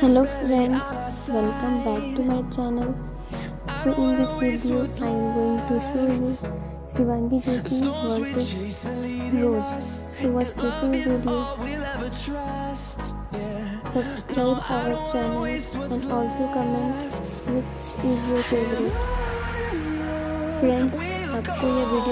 hello friends welcome back to my channel. So in this video i am going to show you shivangi joshi versus rose. So watch the full video. Subscribe our channel and also comment which is your favorite. Friends आपको ये video